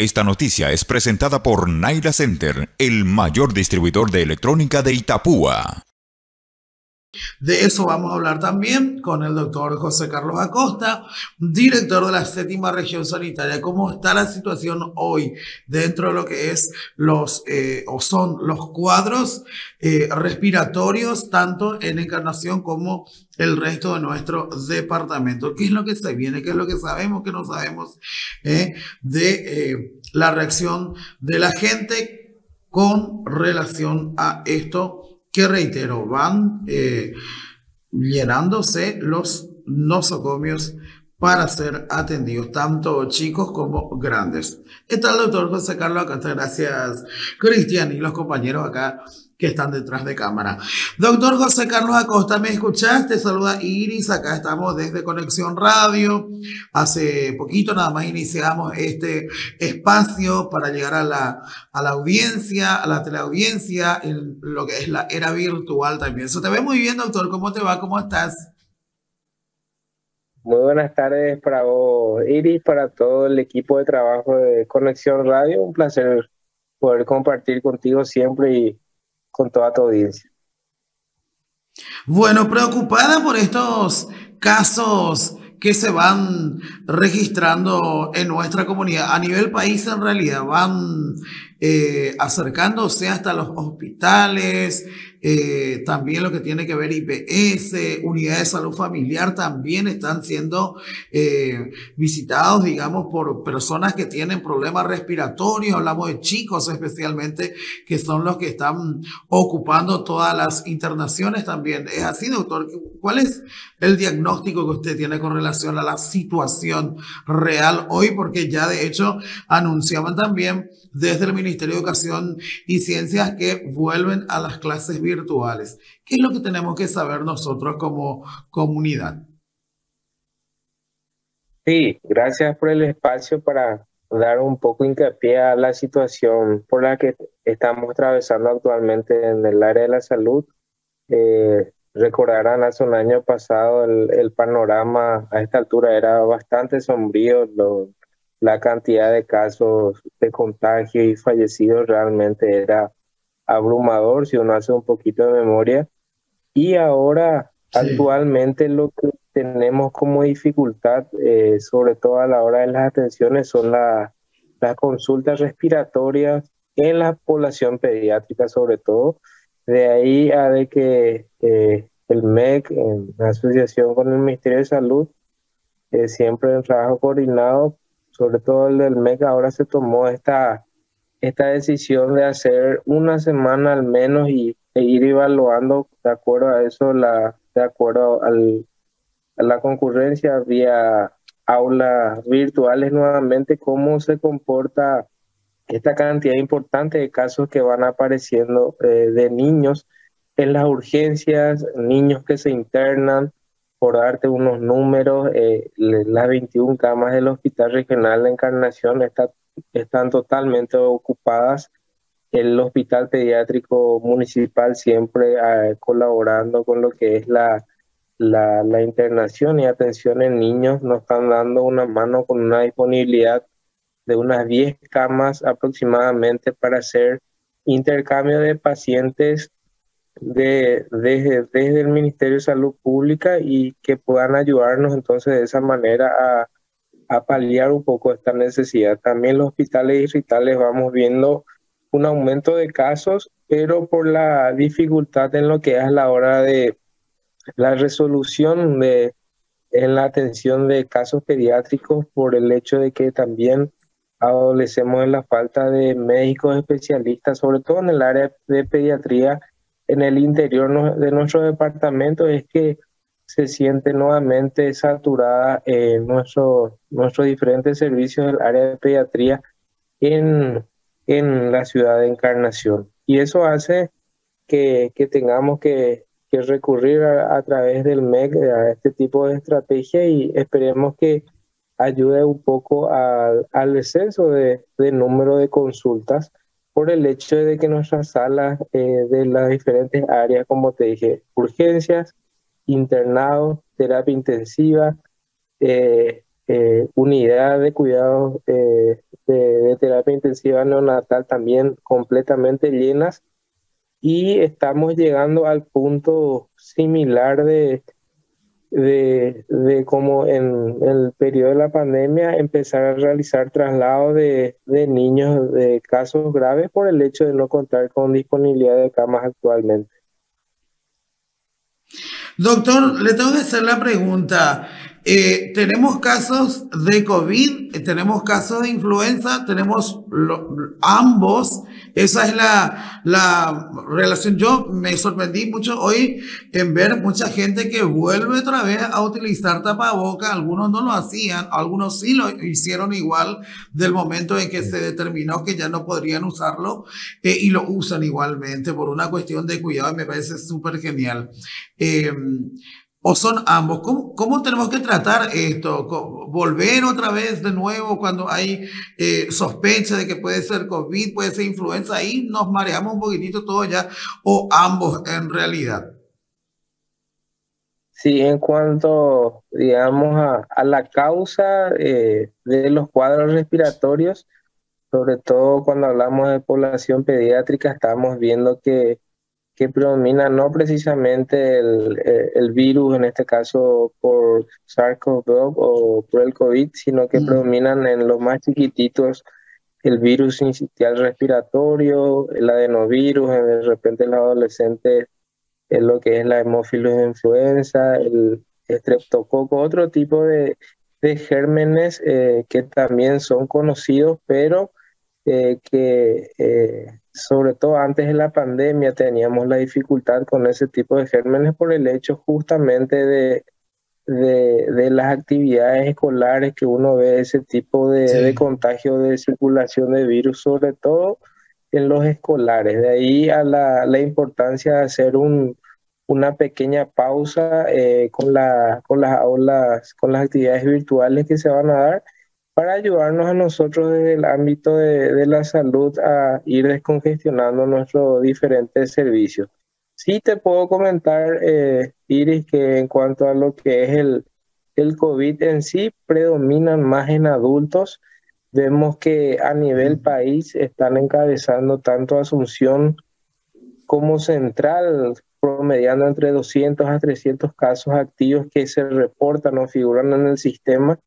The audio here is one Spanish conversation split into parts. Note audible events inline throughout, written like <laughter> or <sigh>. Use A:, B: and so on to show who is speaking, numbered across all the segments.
A: Esta noticia es presentada por Naira Center, el mayor distribuidor de electrónica de Itapúa.
B: De eso vamos a hablar también con el doctor José Carlos Acosta, director de la séptima región sanitaria. ¿Cómo está la situación hoy dentro de lo que es los eh, o son los cuadros eh, respiratorios, tanto en Encarnación como el resto de nuestro departamento? ¿Qué es lo que se viene? ¿Qué es lo que sabemos? ¿Qué no sabemos eh, de la reacción de la gente con relación a esto? Que reitero, van eh, llenándose los nosocomios para ser atendidos, tanto chicos como grandes. Está el doctor José Carlos Acosta, gracias. Cristian y los compañeros acá que están detrás de cámara. Doctor José Carlos Acosta, ¿me escuchaste? Saluda Iris, acá estamos desde Conexión Radio. Hace poquito nada más iniciamos este espacio para llegar a la, a la audiencia, a la teleaudiencia, en lo que es la era virtual también. Eso te ve muy bien, doctor. ¿Cómo te va? ¿Cómo estás?
C: Muy buenas tardes para vos, Iris, para todo el equipo de trabajo de Conexión Radio. Un placer poder compartir contigo siempre y con toda tu audiencia.
B: Bueno, preocupada por estos casos que se van registrando en nuestra comunidad. A nivel país, en realidad, van eh, acercándose hasta los hospitales, eh, también lo que tiene que ver IPS, unidades de salud familiar, también están siendo eh, visitados, digamos, por personas que tienen problemas respiratorios, hablamos de chicos especialmente, que son los que están ocupando todas las internaciones también. ¿Es así, doctor? ¿Cuál es el diagnóstico que usted tiene con relación a la situación real hoy? Porque ya de hecho anunciaban también desde el Ministerio de Educación y Ciencias que vuelven a las clases virtuales. ¿Qué es lo que tenemos que saber nosotros como comunidad?
C: Sí, gracias por el espacio para dar un poco hincapié a la situación por la que estamos atravesando actualmente en el área de la salud. Eh, recordarán hace un año pasado el, el, panorama a esta altura era bastante sombrío, lo, la cantidad de casos de contagio y fallecidos realmente era abrumador si uno hace un poquito de memoria. Y ahora, actualmente, lo que tenemos como dificultad, eh, sobre todo a la hora de las atenciones, son las consultas respiratorias en la población pediátrica, sobre todo. De ahí a de que eh, el MEC, en asociación con el Ministerio de Salud, eh, siempre en trabajo coordinado, sobre todo el del MEC, ahora se tomó esta, esta decisión de hacer una semana al menos y, e ir evaluando de acuerdo a eso, la, de acuerdo al, a la concurrencia vía aulas virtuales nuevamente, cómo se comporta esta cantidad importante de casos que van apareciendo eh, de niños en las urgencias, niños que se internan, por darte unos números, eh, las 21 camas del Hospital Regional de Encarnación está, están totalmente ocupadas. El Hospital Pediátrico Municipal siempre eh, colaborando con lo que es la, la, internación y atención en niños, nos están dando una mano con una disponibilidad de unas 10 camas aproximadamente para hacer intercambio de pacientes de, desde el Ministerio de Salud Pública y que puedan ayudarnos entonces de esa manera a, a paliar un poco esta necesidad. También los hospitales distritales vamos viendo un aumento de casos, pero por la dificultad en lo que es la hora de la resolución de en la atención de casos pediátricos por el hecho de que también adolecemos en la falta de médicos especialistas, sobre todo en el área de pediatría, en el interior de nuestro departamento es que se siente nuevamente saturada en nuestro, nuestros diferentes servicios del área de pediatría en, en la ciudad de Encarnación. Y eso hace que, que tengamos que, que recurrir a, través del MEC a este tipo de estrategia y esperemos que ayude un poco al, al descenso de, de número de consultas por el hecho de que nuestras salas eh, de las diferentes áreas, como te dije, urgencias, internados, terapia intensiva, eh, eh, unidad de cuidados de, de, terapia intensiva neonatal también completamente llenas y estamos llegando al punto similar de, de, de como en el periodo de la pandemia empezar a realizar traslados de, de niños de casos graves por el hecho de no contar con disponibilidad de camas actualmente.
B: Doctor, le tengo que hacer la pregunta. Eh, tenemos casos de COVID, eh, tenemos casos de influenza, tenemos ambos. Esa es la, la relación. Yo me sorprendí mucho hoy en ver mucha gente que vuelve otra vez a utilizar tapaboca. Algunos no lo hacían, algunos sí lo hicieron igual del momento en que se determinó que ya no podrían usarlo eh, y lo usan igualmente por una cuestión de cuidado me parece súper genial. O son ambos? ¿Cómo, ¿Cómo, tenemos que tratar esto? ¿Volver otra vez de nuevo cuando hay eh, sospecha de que puede ser COVID, puede ser influenza? Ahí nos mareamos un poquitito todo ya, o ambos en realidad.
C: Sí, en cuanto, digamos, a, a la causa eh, de los cuadros respiratorios, sobre todo cuando hablamos de población pediátrica, estamos viendo que que predomina no precisamente el, eh, el, virus, en este caso por SARS-CoV-2 o por el COVID, sino que mm. predominan en los más chiquititos el virus incitial respiratorio, el adenovirus, de repente el adolescente es lo que es la hemófilos influenza, el estreptococo, otro tipo de, de gérmenes eh, que también son conocidos, pero eh, que sobre todo antes de la pandemia teníamos la dificultad con ese tipo de gérmenes por el hecho justamente de, de, las actividades escolares que uno ve ese tipo de, contagio de circulación de virus, sobre todo en los escolares. De ahí a la, la importancia de hacer un, una pequeña pausa eh, con, la, con las aulas, con las actividades virtuales que se van a dar para ayudarnos a nosotros desde el ámbito de, la salud a ir descongestionando nuestros diferentes servicios. Sí te puedo comentar, eh, Iris, que en cuanto a lo que es el, el COVID en sí, predominan más en adultos. Vemos que a nivel país están encabezando tanto Asunción como Central, promediando entre 200 a 300 casos activos que se reportan o figuran en el sistema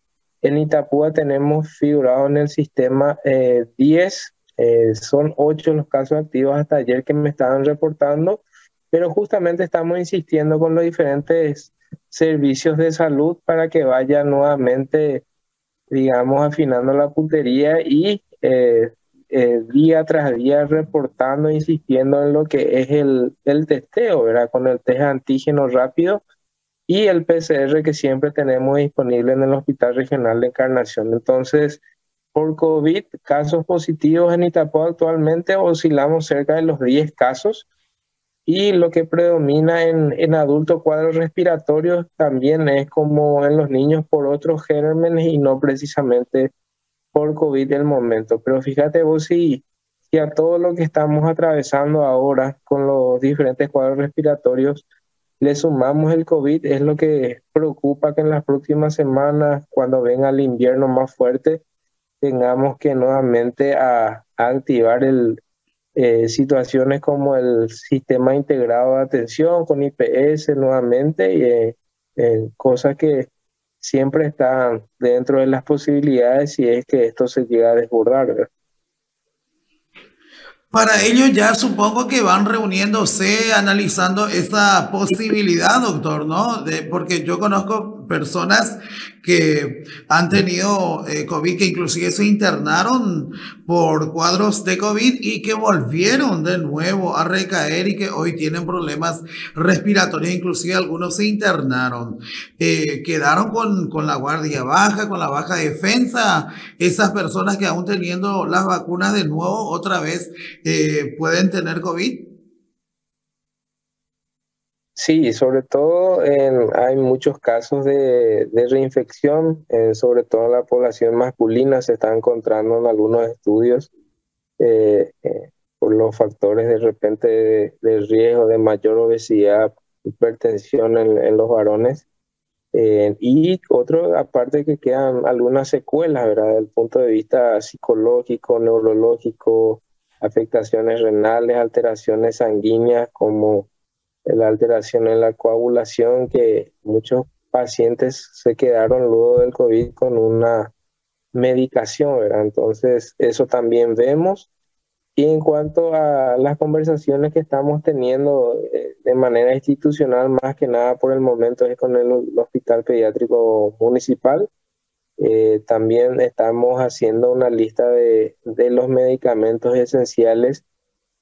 C: en Itapúa tenemos figurado en el sistema 10, eh, eh, son 8 los casos activos hasta ayer que me estaban reportando, pero justamente estamos insistiendo con los diferentes servicios de salud para que vaya nuevamente, digamos, afinando la puntería y eh, día tras día reportando, insistiendo en lo que es el, el testeo, ¿verdad? Con el test antígeno rápido y el PCR que siempre tenemos disponible en el Hospital Regional de Encarnación. Entonces, por COVID, casos positivos en Itapó actualmente oscilamos cerca de los 10 casos y lo que predomina en, en adultos cuadros respiratorios también es como en los niños por otros gérmenes y no precisamente por COVID del momento. Pero fíjate vos si, si a todo lo que estamos atravesando ahora con los diferentes cuadros respiratorios, le sumamos el COVID, es lo que preocupa que en las próximas semanas, cuando venga el invierno más fuerte, tengamos que nuevamente a, activar el, eh, situaciones como el sistema integrado de atención con IPS nuevamente, y eh, eh, cosas que siempre están dentro de las posibilidades si es que esto se llega a desbordar.
B: Para ello ya supongo que van reuniéndose, analizando esa posibilidad, doctor, ¿no? De, porque yo conozco personas que han tenido eh, COVID, que inclusive se internaron por cuadros de COVID y que volvieron de nuevo a recaer y que hoy tienen problemas respiratorios, inclusive algunos se internaron. Eh, quedaron con, con la guardia baja, con la baja defensa. Esas personas que aún teniendo las vacunas de nuevo otra vez eh, pueden tener COVID.
C: Sí, sobre todo hay muchos casos de, reinfección, eh, sobre todo en la población masculina se está encontrando en algunos estudios eh, eh, por los factores de repente de, riesgo de mayor obesidad, hipertensión en, los varones. Y otro, aparte que quedan algunas secuelas, ¿verdad? Desde punto de vista psicológico, neurológico, afectaciones renales, alteraciones sanguíneas como la alteración en la coagulación, que muchos pacientes se quedaron luego del COVID con una medicación, ¿verdad? Entonces, eso también vemos. Y en cuanto a las conversaciones que estamos teniendo eh, de manera institucional, más que nada por el momento es con el, Hospital Pediátrico Municipal, eh, también estamos haciendo una lista de, de, los medicamentos esenciales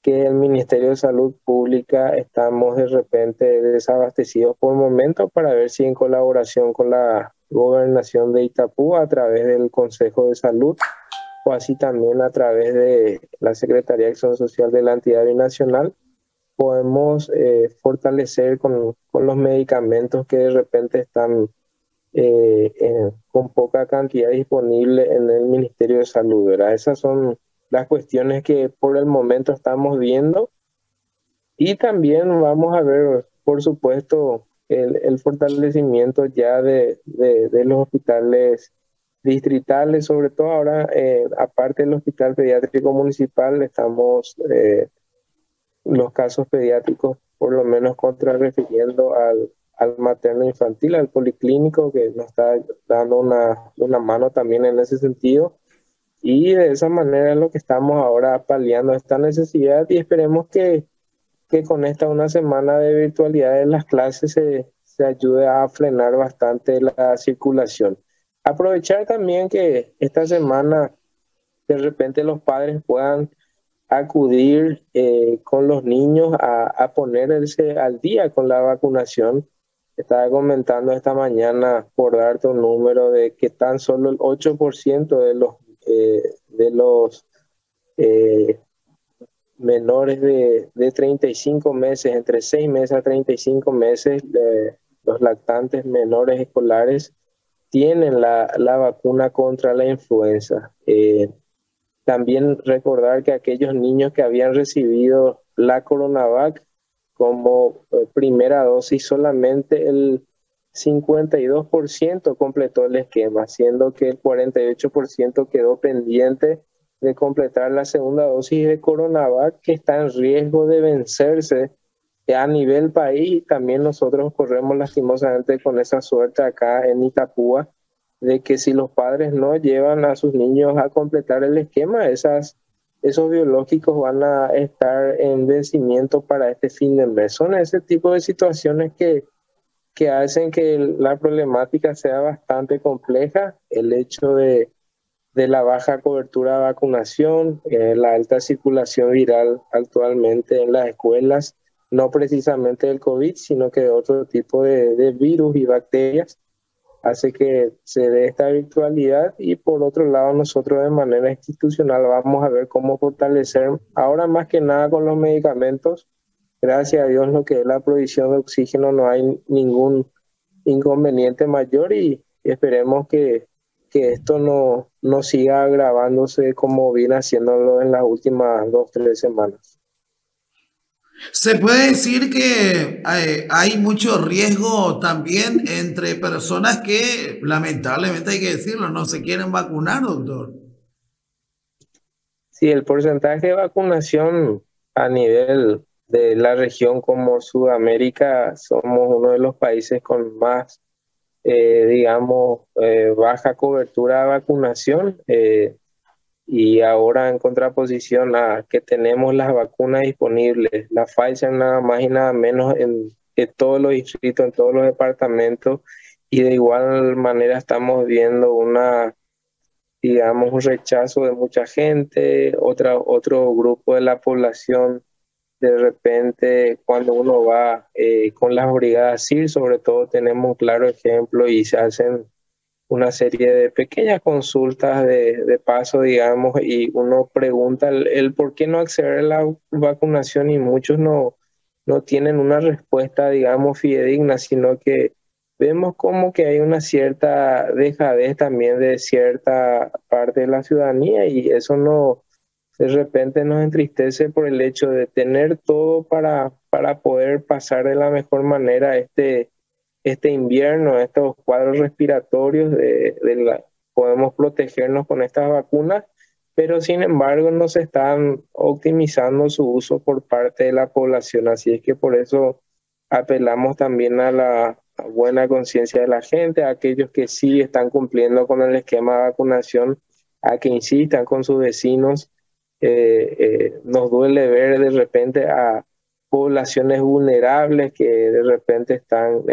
C: que el Ministerio de Salud Pública estamos de repente desabastecidos por momento para ver si en colaboración con la gobernación de Itapú a través del Consejo de Salud o así también a través de la Secretaría de Acción Social de la entidad binacional podemos eh, fortalecer con, con, los medicamentos que de repente están eh, con poca cantidad disponible en el Ministerio de Salud. ¿verdad? Esas son las cuestiones que por el momento estamos viendo y también vamos a ver, por supuesto, el, el fortalecimiento ya de, de, de, los hospitales distritales, sobre todo ahora, eh, aparte del hospital pediátrico municipal, estamos eh, los casos pediátricos por lo menos contra refiriendo al, al materno infantil, al policlínico, que nos está dando una, una mano también en ese sentido. Y de esa manera es lo que estamos ahora paliando esta necesidad y esperemos que que con esta una semana de virtualidad en las clases se, se ayude a frenar bastante la circulación. Aprovechar también que esta semana de repente los padres puedan acudir eh, con los niños a, a, ponerse al día con la vacunación. Estaba comentando esta mañana, por darte un número, de que tan solo el 8% de los, eh, de los eh, menores de, de 35 meses, entre 6 meses a 35 meses, los lactantes menores escolares tienen la, la vacuna contra la influenza. Eh, también recordar que aquellos niños que habían recibido la coronavac como eh, primera dosis, solamente el 52% completó el esquema, siendo que el 48% quedó pendiente de completar la segunda dosis de Coronavac que está en riesgo de vencerse a nivel país. También nosotros corremos lastimosamente con esa suerte acá en Itapúa de que si los padres no llevan a sus niños a completar el esquema, esas, esos biológicos van a estar en vencimiento para este fin de mes. Son ese tipo de situaciones que, que hacen que la problemática sea bastante compleja. El hecho de de la baja cobertura de vacunación, eh, la alta circulación viral actualmente en las escuelas, no precisamente del COVID, sino que de otro tipo de, de virus y bacterias, hace que se dé esta virtualidad y por otro lado nosotros de manera institucional vamos a ver cómo fortalecer, ahora más que nada con los medicamentos, gracias a Dios lo que es la provisión de oxígeno no hay ningún inconveniente mayor y esperemos que que esto no, no siga agravándose como viene haciéndolo en las últimas dos, tres semanas.
B: Se puede decir que hay, hay, mucho riesgo también entre personas que, lamentablemente hay que decirlo, no se quieren vacunar, doctor.
C: Sí, el porcentaje de vacunación a nivel de la región como Sudamérica, somos uno de los países con más eh, digamos, eh, baja cobertura de vacunación eh, y ahora en contraposición a que tenemos las vacunas disponibles, la Pfizer nada más y nada menos en, todos los distritos, en todos los departamentos y de igual manera estamos viendo una digamos un rechazo de mucha gente, otra, otro grupo de la población de repente cuando uno va eh, con las brigadas SIR, sobre todo tenemos un claro ejemplo y se hacen una serie de pequeñas consultas de, de paso, digamos, y uno pregunta el, por qué no acceder a la vacunación y muchos no, no tienen una respuesta, digamos, fidedigna, sino que vemos como que hay una cierta dejadez también de cierta parte de la ciudadanía y eso no, de repente nos entristece por el hecho de tener todo para, para poder pasar de la mejor manera este, este invierno, estos cuadros respiratorios, de, la, podemos protegernos con estas vacunas, pero sin embargo no se están optimizando su uso por parte de la población. Así es que por eso apelamos también a la buena conciencia de la gente, a aquellos que sí están cumpliendo con el esquema de vacunación, a que insistan con sus vecinos. Eh, eh, nos duele ver de repente a poblaciones vulnerables que de repente están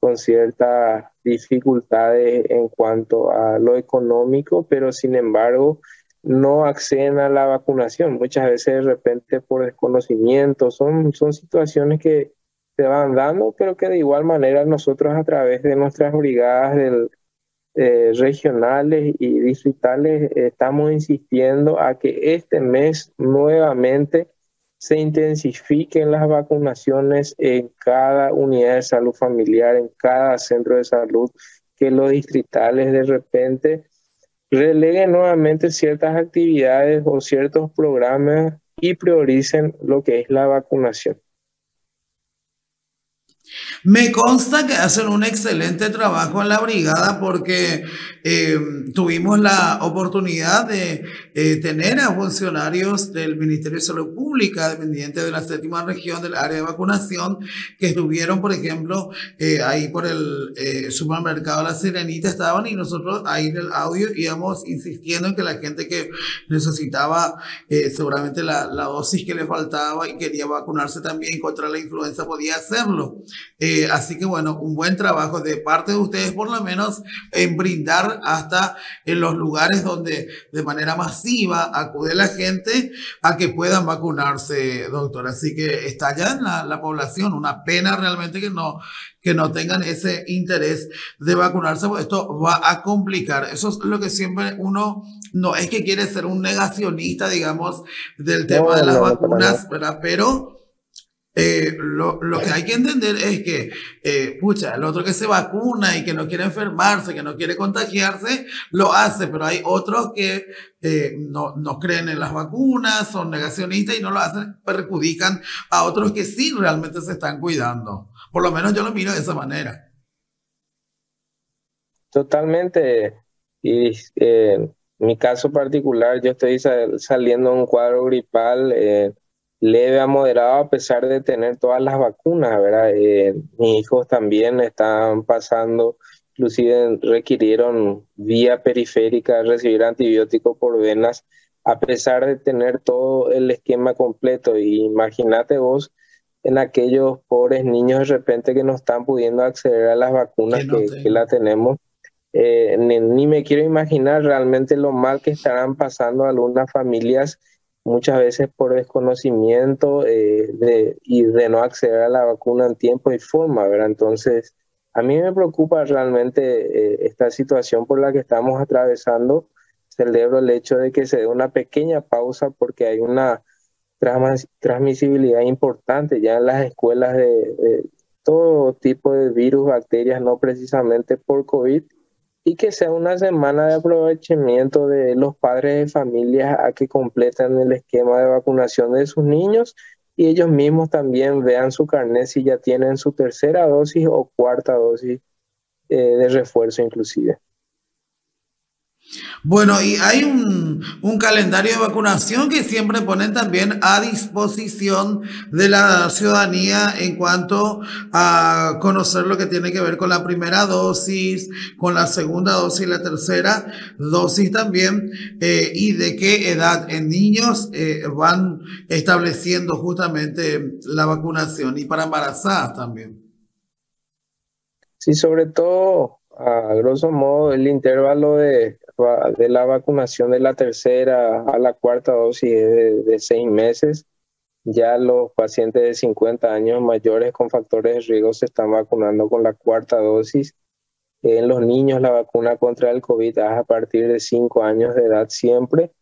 C: con ciertas dificultades en cuanto a lo económico, pero sin embargo no acceden a la vacunación. Muchas veces de repente por desconocimiento, son, son situaciones que se van dando, pero que de igual manera nosotros a través de nuestras brigadas del, eh, regionales y distritales estamos insistiendo a que este mes nuevamente se intensifiquen las vacunaciones en cada unidad de salud familiar, en cada centro de salud, que los distritales de repente releguen nuevamente ciertas actividades o ciertos programas y prioricen lo que es la vacunación.
B: Me consta que hacen un excelente trabajo en la brigada porque eh, tuvimos la oportunidad de eh, tener a funcionarios del Ministerio de Salud Pública, dependientes de la séptima región del área de vacunación, que estuvieron, por ejemplo, eh, ahí por el supermercado La Sirenita estaban y nosotros ahí en el audio íbamos insistiendo en que la gente que necesitaba seguramente la, la dosis que le faltaba y quería vacunarse también contra la influenza podía hacerlo. Eh, así que bueno, un buen trabajo de parte de ustedes, por lo menos en brindar hasta en los lugares donde de manera masiva acude la gente a que puedan vacunarse, doctor. Así que está ya en la, la población. Una pena realmente que no, que no tengan ese interés de vacunarse, porque esto va a complicar. Eso es lo que siempre uno no es que quiere ser un negacionista, digamos, del tema de las vacunas, ¿verdad? Pero eh, lo, lo, que hay que entender es que, eh, pucha, el otro que se vacuna y que no quiere enfermarse, que no quiere contagiarse, lo hace, pero hay otros que eh, no, no creen en las vacunas, son negacionistas y no lo hacen, perjudican a otros que sí realmente se están cuidando. Por lo menos yo lo miro de esa manera.
C: Totalmente. Y en mi caso particular, yo estoy saliendo de un cuadro gripal leve a moderado a pesar de tener todas las vacunas, ¿verdad? Eh, mis hijos también están pasando, inclusive requirieron vía periférica recibir antibióticos por venas, a pesar de tener todo el esquema completo. Y imagínate vos en aquellos pobres niños de repente que no están pudiendo acceder a las vacunas que, que, la tenemos. Eh, ni me quiero imaginar realmente lo mal que estarán pasando algunas familias muchas veces por desconocimiento eh, de, y de no acceder a la vacuna en tiempo y forma, ¿verdad? Entonces, a mí me preocupa realmente eh, esta situación por la que estamos atravesando. Celebro el hecho de que se dé una pequeña pausa porque hay una transmisibilidad importante ya en las escuelas de, de todo tipo de virus, bacterias, no precisamente por COVID, y que sea una semana de aprovechamiento de los padres de familias a que completen el esquema de vacunación de sus niños y ellos mismos también vean su carnet si ya tienen su tercera dosis o cuarta dosis eh, de refuerzo inclusive.
B: Bueno, y hay un, calendario de vacunación que siempre ponen también a disposición de la ciudadanía en cuanto a conocer lo que tiene que ver con la primera dosis, con la segunda dosis y la tercera dosis también, eh, y de qué edad en niños eh, van estableciendo justamente la vacunación y para embarazadas también.
C: Sí, sobre todo, a grosso modo, el intervalo de de la vacunación de la tercera a la cuarta dosis es de, seis meses. Ya los pacientes de 50 años mayores con factores de riesgo se están vacunando con la cuarta dosis. En los niños la vacuna contra el COVID es a partir de 5 años de edad siempre.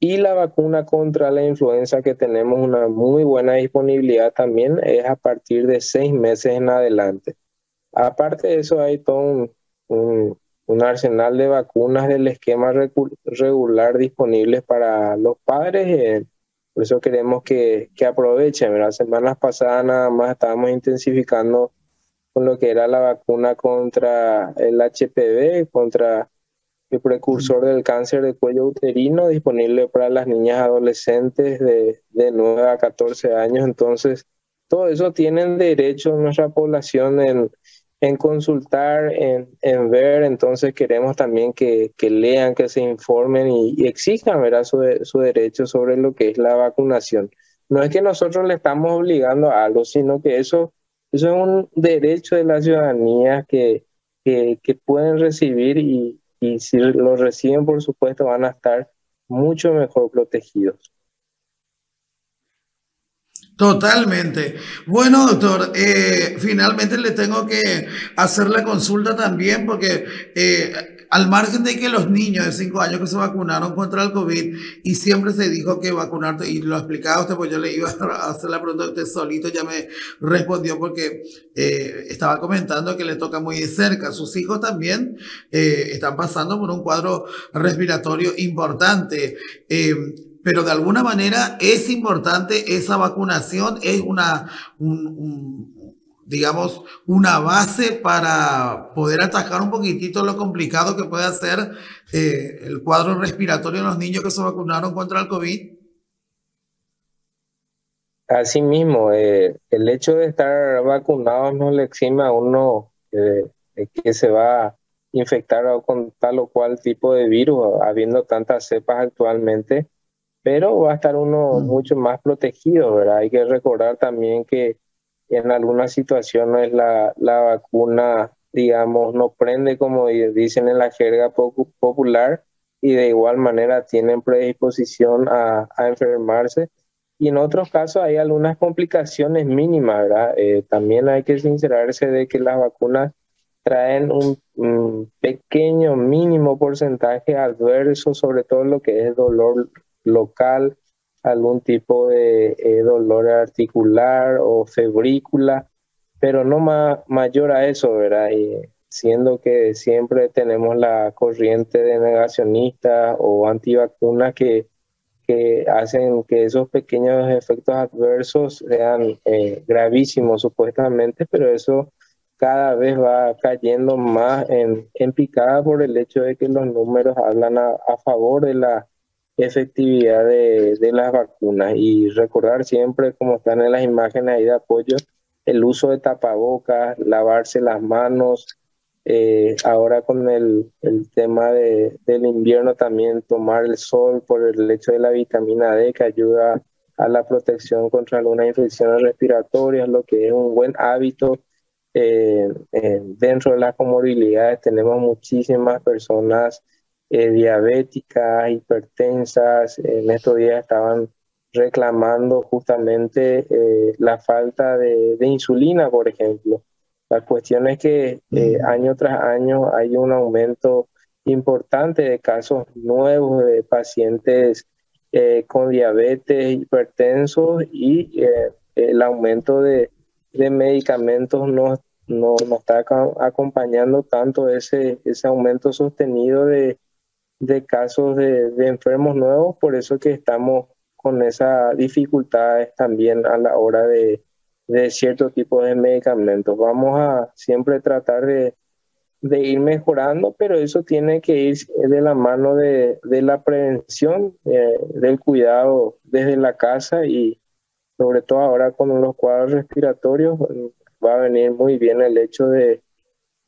C: Y la vacuna contra la influenza que tenemos una muy buena disponibilidad también es a partir de 6 meses en adelante. Aparte de eso hay todo un, un arsenal de vacunas del esquema regular disponibles para los padres. Eh, por eso queremos que, que aprovechen. Las semanas pasadas nada más estábamos intensificando con lo que era la vacuna contra el HPV, contra el precursor del cáncer de cuello uterino, disponible para las niñas adolescentes de, de 9 a 14 años. Entonces, todo eso tienen derecho nuestra población en, en consultar, en, en, ver, entonces queremos también que, que lean, que se informen y, exijan ¿verdad? Su, su, derecho sobre lo que es la vacunación. No es que nosotros le estamos obligando a algo, sino que eso, eso es un derecho de la ciudadanía que, que, que pueden recibir y, y si lo reciben, por supuesto, van a estar mucho mejor protegidos.
B: Totalmente. Bueno, doctor, eh, finalmente le tengo que hacer la consulta también porque eh, al margen de que los niños de 5 años que se vacunaron contra el COVID y siempre se dijo que vacunarte, y lo explicaba usted, pues yo le iba <laughs> a hacer la pregunta, usted solito ya me respondió porque eh, estaba comentando que le toca muy de cerca. Sus hijos también están pasando por un cuadro respiratorio importante. Pero de alguna manera es importante esa vacunación, es una, un, un, digamos, una base para poder atacar un poquitito lo complicado que puede ser eh, el cuadro respiratorio de los niños que se vacunaron contra el COVID.
C: Asimismo, eh, el hecho de estar vacunados no le exime a uno eh, que se va a infectar con tal o cual tipo de virus, habiendo tantas cepas actualmente pero va a estar uno mucho más protegido, ¿verdad? Hay que recordar también que en algunas situaciones la, la vacuna, digamos, no prende como dicen en la jerga popular y de igual manera tienen predisposición a, a enfermarse. Y en otros casos hay algunas complicaciones mínimas, ¿verdad? Eh, también hay que sincerarse de que las vacunas traen un, un, pequeño mínimo porcentaje adverso, sobre todo lo que es dolor local, algún tipo de eh, dolor articular o febrícula, pero no mayor a eso, ¿verdad? Siendo que siempre tenemos la corriente de negacionistas o antivacunas que, que hacen que esos pequeños efectos adversos sean eh, gravísimos supuestamente, pero eso cada vez va cayendo más en, en, picada por el hecho de que los números hablan a favor de la efectividad de, de, las vacunas y recordar siempre, como están en las imágenes ahí de apoyo, el uso de tapabocas, lavarse las manos, eh, ahora con el, el tema de, del invierno también tomar el sol por el hecho de la vitamina D que ayuda a la protección contra algunas infecciones respiratorias, lo que es un buen hábito. Eh, eh, dentro de las comorbilidades tenemos muchísimas personas eh, diabéticas, hipertensas. En estos días estaban reclamando justamente eh, la falta de, de, insulina, por ejemplo. La cuestión es que eh, año tras año hay un aumento importante de casos nuevos de pacientes eh, con diabetes, hipertensos y el aumento de, de medicamentos no, no, no, está acompañando tanto ese, ese aumento sostenido de, de casos de, de, enfermos nuevos, por eso que estamos con esas dificultades también a la hora de, de cierto tipo de medicamentos. Vamos a siempre tratar de, de, ir mejorando, pero eso tiene que ir de la mano de, de la prevención, eh, del cuidado desde la casa y sobre todo ahora con los cuadros respiratorios va a venir muy bien el hecho de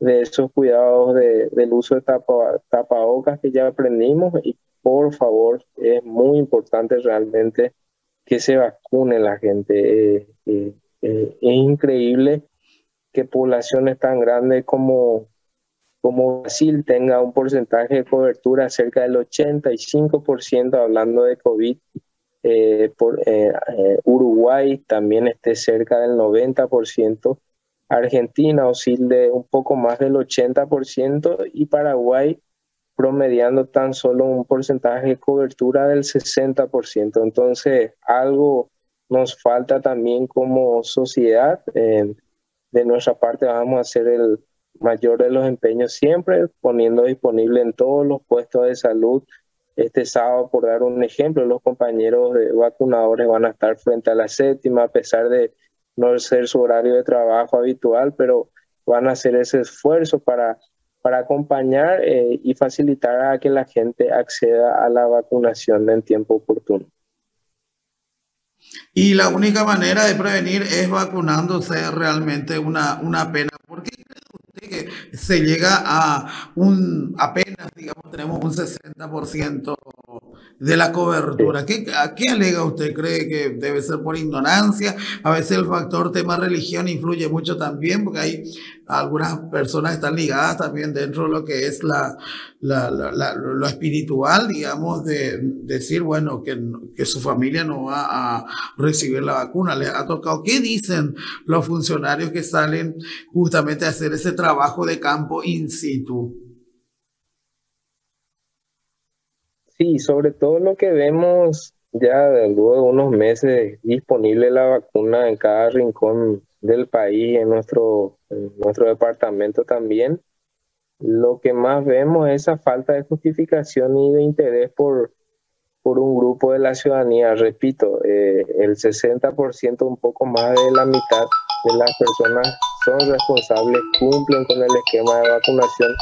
C: de esos cuidados de, del uso de tapa, tapabocas que ya aprendimos y por favor es muy importante realmente que se vacune la gente. Eh, eh, eh, es increíble que poblaciones tan grandes como, como Brasil tenga un porcentaje de cobertura cerca del 85% hablando de COVID. por, Uruguay también esté cerca del 90%. Argentina oscile un poco más del 80% y Paraguay promediando tan solo un porcentaje de cobertura del 60%. Entonces, algo nos falta también como sociedad. Eh, de nuestra parte vamos a hacer el mayor de los empeños siempre, poniendo disponible en todos los puestos de salud. Este sábado, por dar un ejemplo, los compañeros de vacunadores van a estar frente a la séptima, a pesar de no ser su horario de trabajo habitual, pero van a hacer ese esfuerzo para, para acompañar eh, y facilitar a que la gente acceda a la vacunación en tiempo oportuno.
B: Y la única manera de prevenir es vacunándose realmente una, una pena. ¿Por qué cree usted que se llega a un, apenas, digamos, tenemos un 60% de la cobertura? ¿Qué, ¿A qué alega usted? ¿Cree que debe ser por ignorancia? A veces el factor tema religión influye mucho también, porque hay algunas personas están ligadas también dentro de lo que es la, lo espiritual, digamos, de decir, bueno, que, que, su familia no va a recibir la vacuna. Le ha tocado, ¿qué dicen los funcionarios que salen justamente a hacer ese trabajo de campo in situ?
C: Sí, sobre todo lo que vemos ya luego de unos meses disponible la vacuna en cada rincón del país, en nuestro, nuestro departamento también, lo que más vemos es esa falta de justificación y de interés por, por un grupo de la ciudadanía. Repito, eh, el 60%, un poco más de la mitad de las personas son responsables, cumplen con el esquema de vacunación,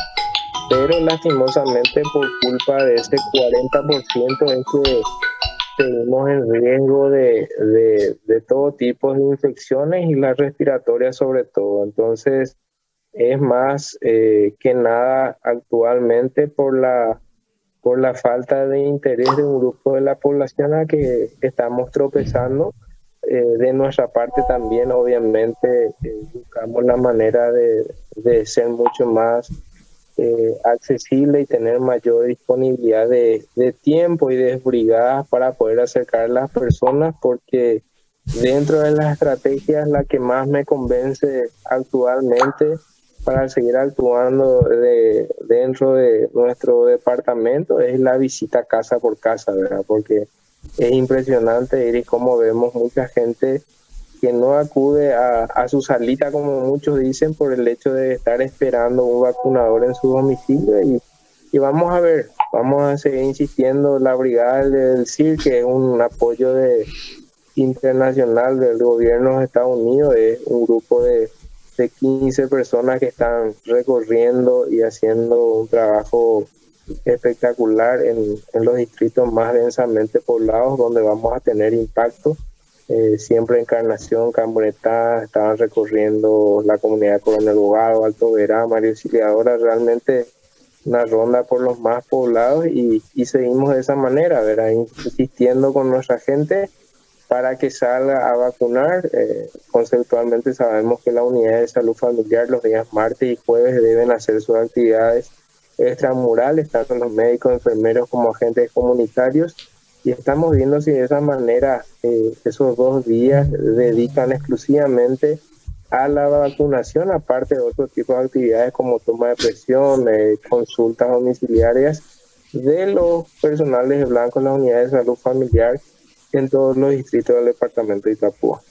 C: pero lastimosamente por culpa de ese 40% es que seguimos en riesgo de, de, todo tipo de infecciones y las respiratorias sobre todo. Entonces, es más eh, que nada actualmente por la, por la falta de interés de un grupo de la población a que estamos tropezando. Eh, de nuestra parte también, obviamente, eh, buscamos la manera de, de ser mucho más eh, accesible y tener mayor disponibilidad de, tiempo y de brigadas para poder acercar a las personas porque dentro de las estrategias la que más me convence actualmente para seguir actuando de, dentro de nuestro departamento es la visita casa por casa, ¿verdad? Porque es impresionante ir y cómo vemos mucha gente que no acude a, su salita, como muchos dicen, por el hecho de estar esperando un vacunador en su domicilio. Y, vamos a ver, vamos a seguir insistiendo. La Brigada del CIR, que es un apoyo de, internacional del gobierno de Estados Unidos, es un grupo de, de 15 personas que están recorriendo y haciendo un trabajo espectacular en los distritos más densamente poblados, donde vamos a tener impacto eh, siempre Encarnación, Cambonetá, estaban recorriendo la comunidad Coronel Bogado, Alto Verá, Mario Auxiliadora, realmente una ronda por los más poblados y, seguimos de esa manera, ¿verdad? insistiendo con nuestra gente para que salga a vacunar. Eh, conceptualmente sabemos que la unidad de salud familiar los días martes y jueves deben hacer sus actividades extramurales, tanto los médicos, enfermeros como agentes comunitarios y estamos viendo si de esa manera eh, esos dos días dedican exclusivamente a la vacunación, aparte de otro tipo de actividades como toma de presión, eh, consultas domiciliarias de los personales blancos en la unidad de salud familiar en todos los distritos del departamento de Itapúa.